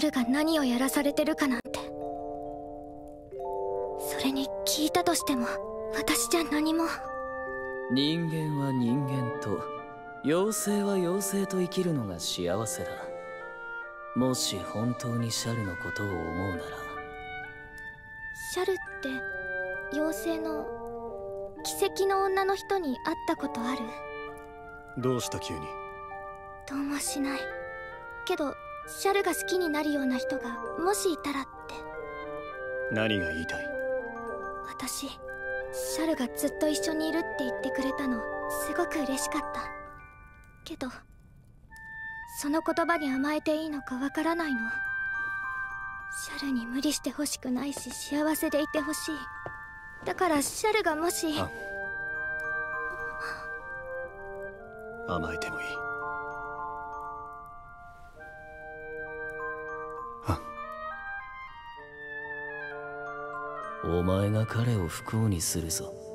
ルが何をやらされてるかなんて。それに聞いたとしても私じゃ何も。人間は人間と妖精は妖精と生きるのが幸せだ。もし本当にシャルのことを思うなら。シャルって妖精の奇跡の女の人に会ったことある？どうした急に？どうもしない。けどシャルが好きになるような人がもしいたらって。何が言いたい？私シャルがずっと一緒にいるって言ってくれたのすごく嬉しかった。けどその言葉に甘えていいのかわからないの。シャルに無理してほしくないし幸せでいてほしい。だからシャルがもし甘えてもいいお前が彼を不幸にするぞ。